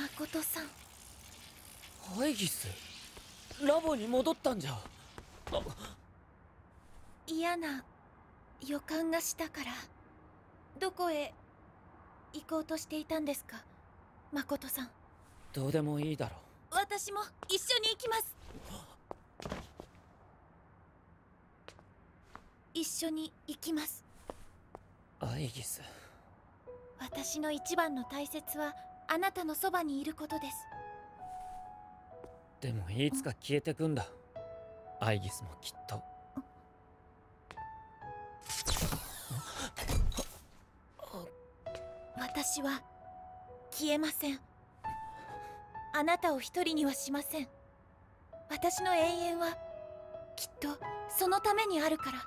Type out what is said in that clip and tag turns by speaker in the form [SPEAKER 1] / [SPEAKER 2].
[SPEAKER 1] 誠さん。
[SPEAKER 2] アイギス？ラボに戻ったんじゃ。
[SPEAKER 1] 嫌な予感がしたから。どこへ行こうとしていたんですか？誠さん。
[SPEAKER 2] どうでもいいだろ
[SPEAKER 1] 私も一緒に行きます。一緒に行きます。
[SPEAKER 2] アイギス。
[SPEAKER 1] 私の一番の大切はあなたのそばにいることです。
[SPEAKER 2] でもいつか消えてくんだ。アイギスもきっと。
[SPEAKER 1] 私は消えません。あなたを一人にはしません。私の永遠はきっとそのためにあるから